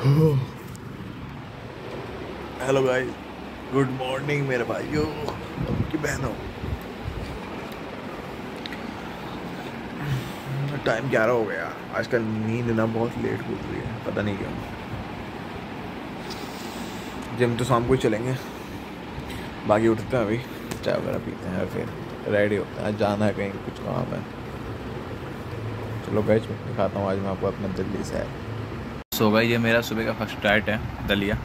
Hello भाई good morning मेरे भाइयों की बहनों टाइम ग्यारह हो गया। आजकल नींद ना बहुत लेट खुल रही है। पता नहीं क्यों। जिम तो शाम को ही चलेंगे। बाकी उठते हैं अभी। चाय वगैरह पीते हैं, फिर रेडी होते हैं। जाना है कहीं कुछ काम है। चलो गए दिखाता हूँ। आज मैं आपको अपना दिल्ली से सो गई ये मेरा सुबह का फ़र्स्ट डाइट है दलिया।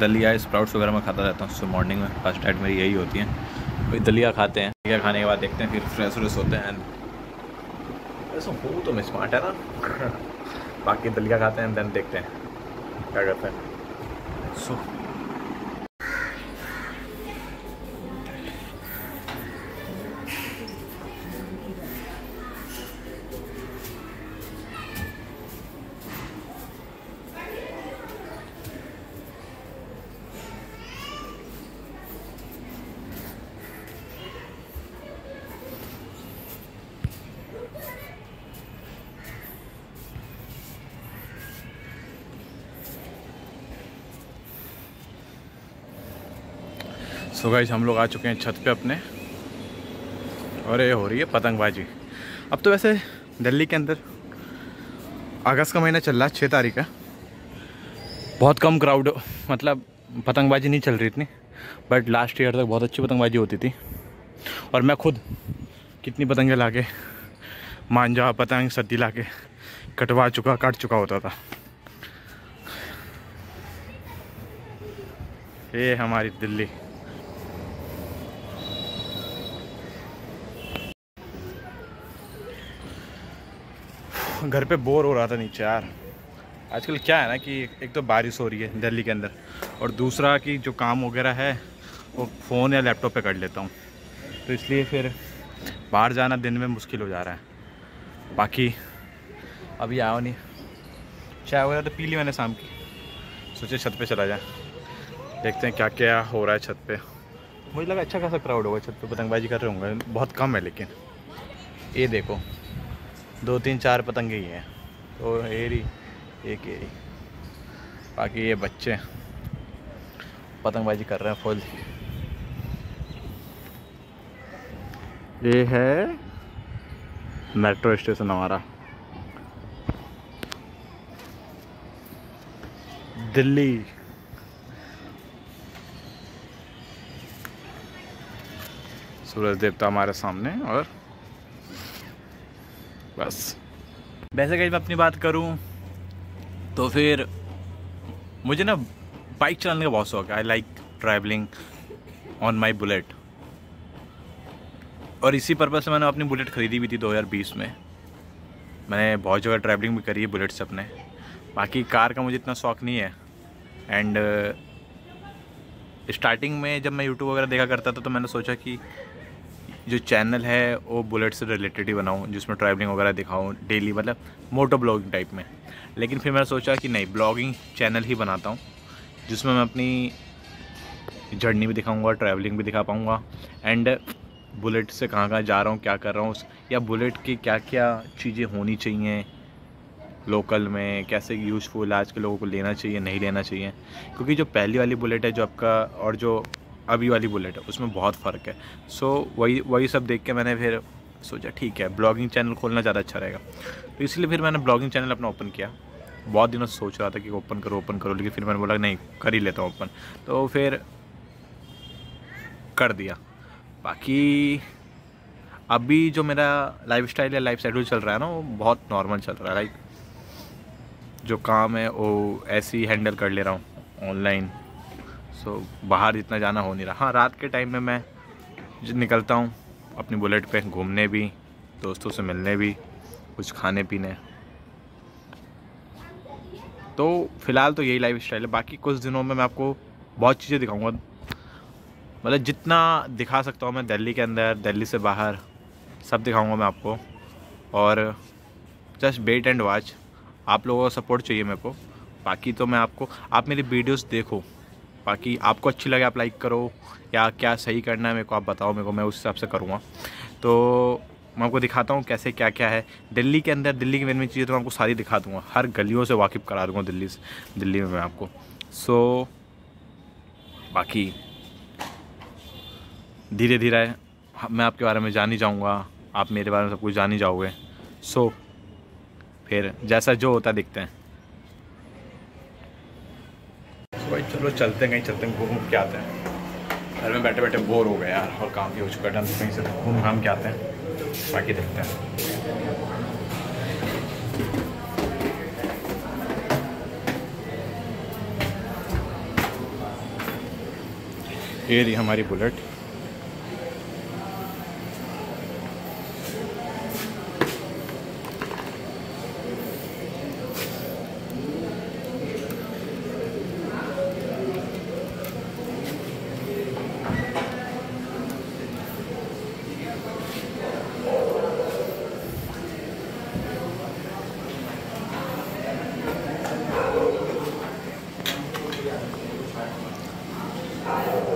दलिया स्प्राउट्स वगैरह मैं खाता रहता हूँ सुबह मॉर्निंग में फ़र्स्ट डाइट मेरी यही होती है। भाई दलिया खाते हैं दलिया खाने के बाद देखते हैं फिर फ्रेश व्रेश होते हैं ऐसा हूँ तो मैं स्मार्ट है ना। बाकी दलिया खाते हैं देन देखते हैं। क्या करते हैं? सो so, सो गाइज़ हम लोग आ चुके हैं छत पे अपने। और ये हो रही है पतंगबाजी। अब तो वैसे दिल्ली के अंदर अगस्त का महीना चल रहा है छः तारीख है। बहुत कम क्राउड मतलब पतंगबाजी नहीं चल रही इतनी। बट लास्ट ईयर तक बहुत अच्छी पतंगबाजी होती थी। और मैं खुद कितनी पतंगें ला के मांझा पतंग, सद्दी ला के कटवा चुका, काट चुका होता था। ये हमारी दिल्ली। घर पे बोर हो रहा था नीचे, यार। आजकल क्या है ना कि एक तो बारिश हो रही है दिल्ली के अंदर, और दूसरा कि जो काम वगैरह है, वो फ़ोन या लैपटॉप पे कर लेता हूँ। तो इसलिए फिर बाहर जाना दिन में मुश्किल हो जा रहा है। बाकी अभी आओ नहीं। चाय वगैरह तो पी ली मैंने शाम की। सोचे छत पे चला जाए। देखते हैं क्या क्या हो रहा है छत पे। मुझे लगा अच्छा खासा क्राउड होगा, छत पे पतंगबाजी कर रहे होंगे। बहुत कम है लेकिन। ये देखो। दो तीन चार पतंगे ही हैं। तो एरी, एक एरी। बाकी ये बच्चे पतंगबाजी कर रहे हैं फुल ये है मेट्रो स्टेशन हमारा। दिल्ली। सूरज देवता हमारे सामने और बस। वैसे कहीं मैं अपनी बात करूँ तो फिर मुझे ना बाइक चलाने का बहुत शौक है। I like travelling on my bullet और इसी पर्पज़ से मैंने अपनी बुलेट ख़रीदी भी थी 2020 में। मैंने बहुत जगह ट्रैवलिंग भी करी है बुलेट से अपने। बाकी कार का मुझे इतना शौक नहीं है। एंड स्टार्टिंग में जब मैं यूट्यूब वगैरह देखा करता था तो मैंने सोचा कि जो चैनल है, वो बुलेट से रिलेटेड ही बनाऊँ जिसमें ट्रैवलिंग वगैरह दिखाऊँ डेली मतलब मोटो ब्लॉगिंग टाइप में। लेकिन फिर मैंने सोचा कि नहीं ब्लॉगिंग चैनल ही बनाता हूँ, जिसमें मैं अपनी जर्नी भी दिखाऊँगा ट्रैवलिंग भी दिखा पाऊँगा एंड बुलेट से कहाँ कहाँ जा रहा हूँ, क्या कर रहा हूँ या बुलेट की क्या क्या चीज़ें होनी चाहिए लोकल में, कैसे यूज़फुल आज के लोगों को लेना चाहिए, नहीं लेना चाहिए। क्योंकि जो पहली वाली बुलेट है, जो आपका और जो अभी वाली बुलेट है उसमें बहुत फ़र्क है। सो so, वही वही सब देख के मैंने फिर सोचा ठीक है ब्लॉगिंग चैनल खोलना ज़्यादा अच्छा रहेगा। तो इसलिए फिर मैंने ब्लॉगिंग चैनल अपना ओपन किया। बहुत दिनों से सोच रहा था कि ओपन करो ओपन करो लेकिन फिर मैंने बोला नहीं कर ही लेता हूँ ओपन तो फिर कर दिया। बाकी अभी जो मेरा लाइफ स्टाइल या लाइफ शेड्यूल चल रहा है ना वो बहुत नॉर्मल चल रहा है। लाइक जो काम है वो ऐसे ही हैंडल कर ले रहा हूँ ऑनलाइन सो बाहर इतना जाना हो नहीं रहा। हाँ रात के टाइम में मैं निकलता हूँ, अपनी बुलेट पे घूमने भी, दोस्तों से मिलने भी, कुछ खाने पीने। तो फ़िलहाल तो यही लाइफ स्टाइल है। बाकी कुछ दिनों में मैं आपको बहुत चीज़ें दिखाऊँगा। मतलब जितना दिखा सकता हूँ मैं दिल्ली के अंदर, दिल्ली से बाहर, सब दिखाऊँगा मैं आपको। और जस्ट वेट एंड वॉच आप लोगों का सपोर्ट चाहिए मेरे को। बाकी तो मैं आपको, आप मेरी वीडियोस देखो। बाकी आपको अच्छी लगे आप लाइक करो या क्या सही करना है मेरे को आप बताओ मेरे को मैं उस हिसाब से करूँगा। तो मैं आपको दिखाता हूँ कैसे क्या क्या है। दिल्ली के अंदर दिल्ली की मेन मेन चीज़ें तो मैं आपको सारी दिखा दूँगा। हर गलियों से वाकिफ़ करा दूँगा दिल्ली से दिल्ली में मैं आपको। सो so, बाकी धीरे धीरे मैं आपके बारे में जान ही जाऊँगा। आप मेरे बारे में सब कुछ जान ही जाओगे। सो so, फिर जैसा जो होता दिखते हैं तो भाई, चलो चलते हैं, कहीं चलते हैं घूम के आते हैं। घर में बैठे बैठे बोर हो गए यार, और काम भी हो चुका है तो कहीं से घूम घाम के आते हैं। बाकी देखते हैं। ये रही हमारी बुलेट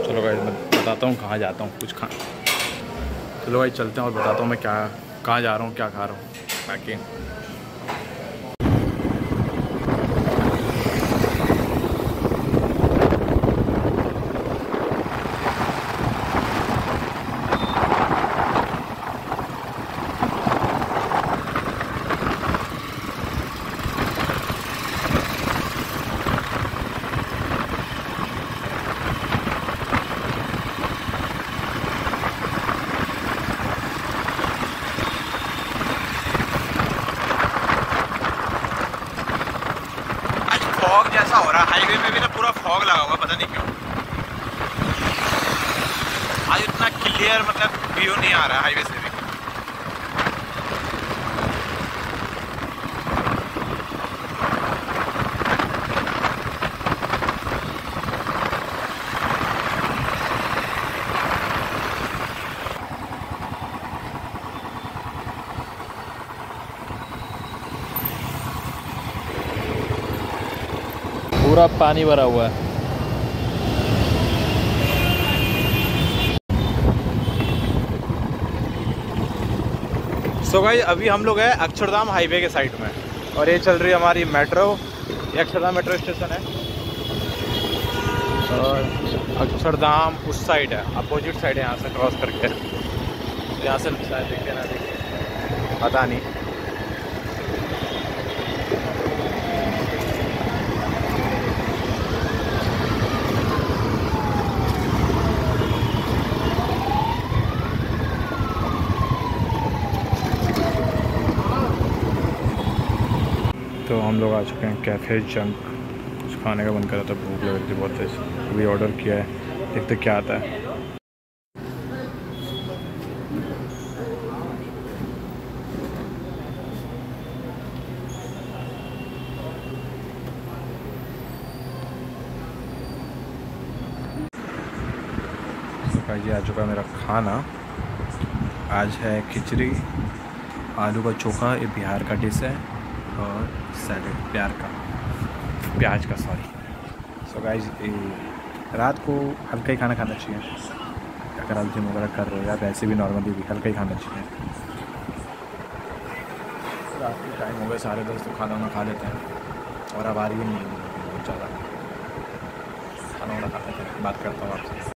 चलो भाई मैं बताता हूँ कहाँ जाता हूँ, कुछ खा चलो भाई चलते हैं और बताता हूँ मैं क्या कहाँ जा रहा हूँ, क्या खा रहा हूँ। ताकि आज फॉग जैसा हो रहा है हाईवे में भी ना पूरा फॉग लगा हुआ, पता नहीं क्यों। आज इतना क्लियर मतलब व्यू नहीं आ रहा हाईवे से भी पूरा पानी भरा हुआ है। सो so अभी हम लोग हैं अक्षरधाम हाईवे के साइड में और ये चल रही है हमारी मेट्रो। ये अक्षरधाम मेट्रो स्टेशन है और अक्षरधाम उस साइड है अपोजिट साइड है, यहाँ से क्रॉस करके। यहाँ से शायद देखे ना देखे पता नहीं। लोग आ चुके हैं कैफ़े जंक कुछ खाने का मन कर रहा था, भूख लग रही थी बहुत तेज। अभी ऑर्डर किया है, देखते क्या आता है। जी, आ चुका मेरा खाना। आज है खिचड़ी, आलू का चोखा, ये बिहार का डिश है। और सैलड प्यार का। प्याज का सॉरी सो गाइज़ रात को हल्का ही खाना खाना चाहिए। अगर आप जिम वगैरह कर रहे हो या वैसे भी नॉर्मली भी हल्का ही खाना चाहिए। रात के टाइम हो गए सारे दोस्त तो खाना वाना खा लेते हैं। और अब आ रही है नहीं बहुत ज़्यादा। खाना वाना खा लेते हैं बात करता हूँ आपसे।